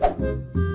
Música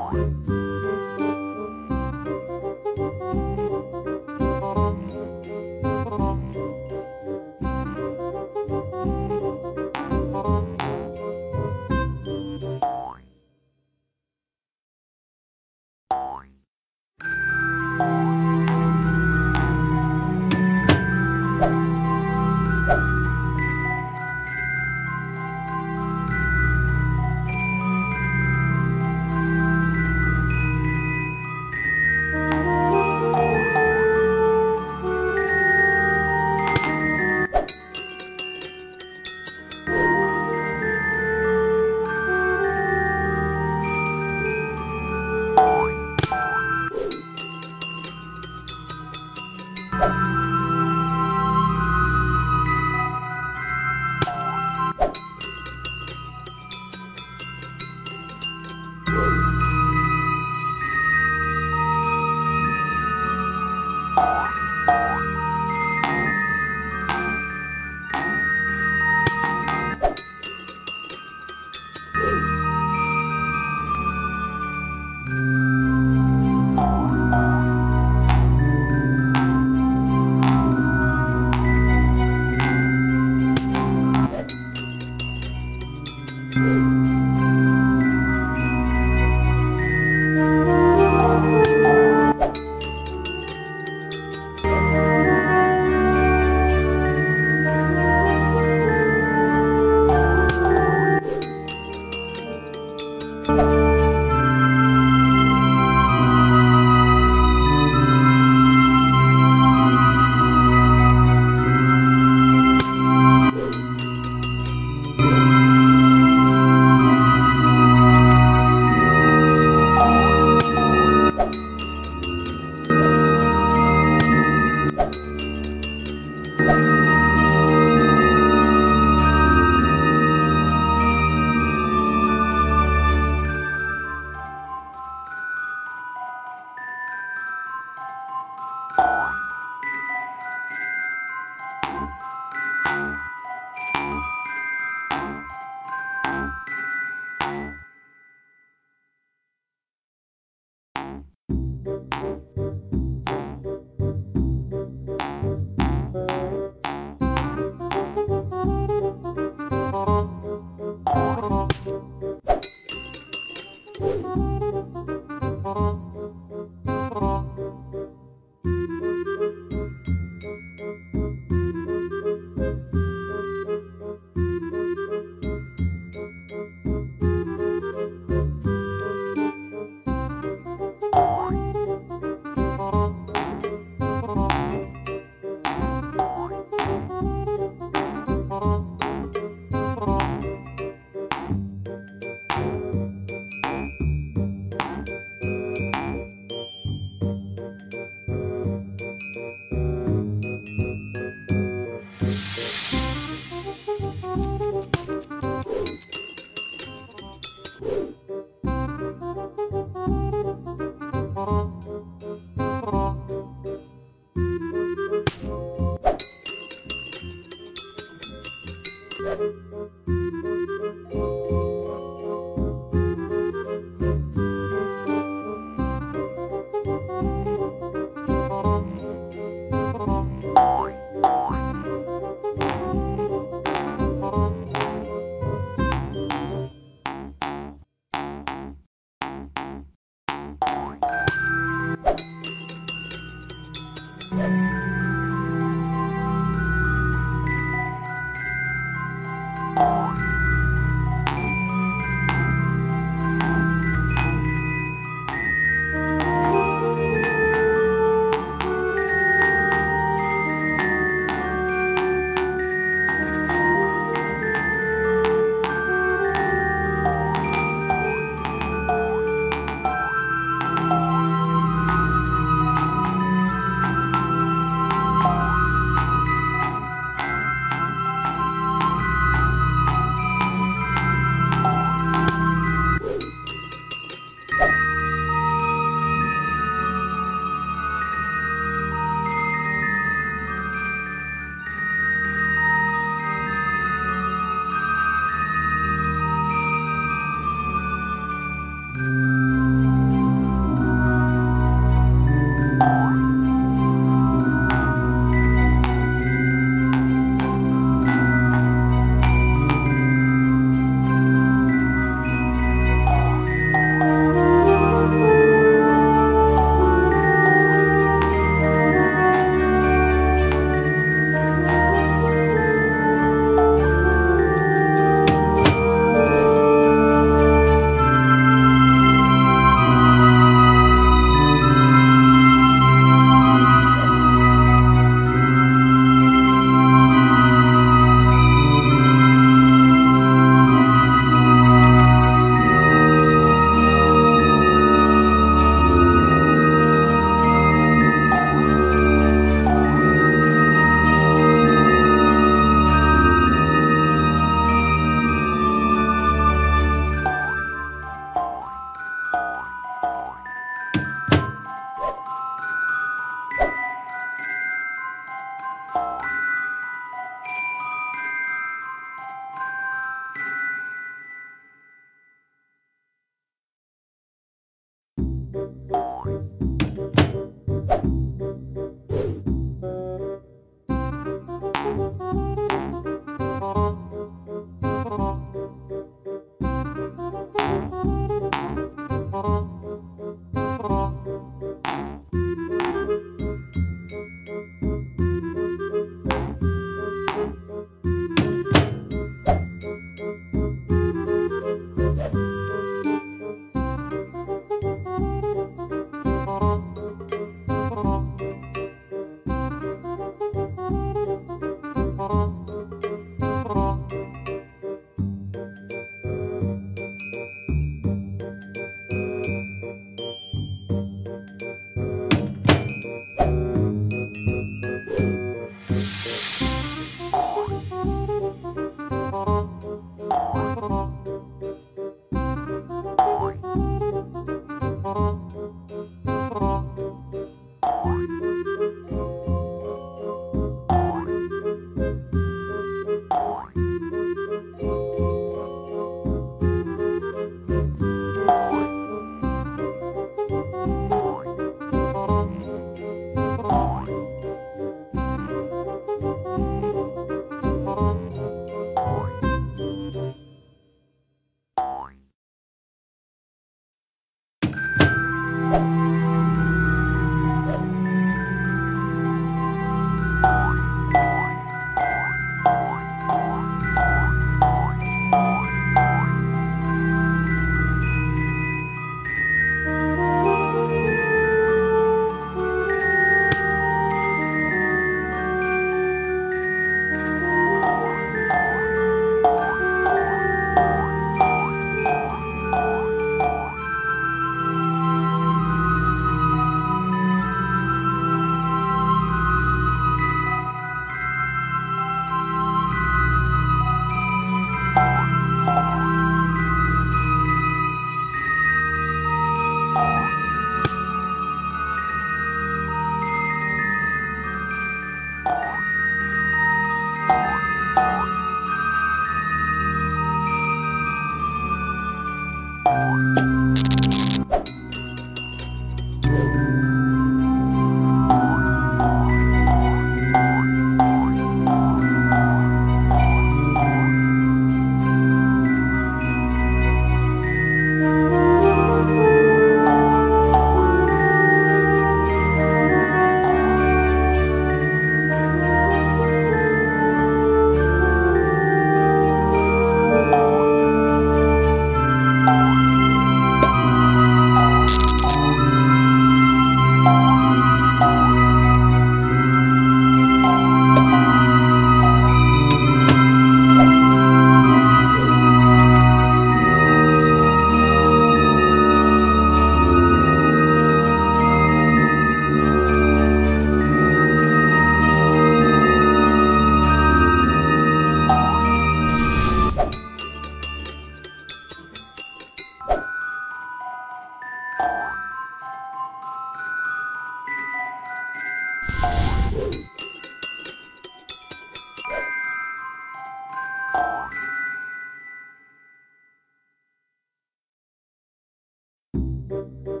Thank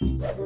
Bye.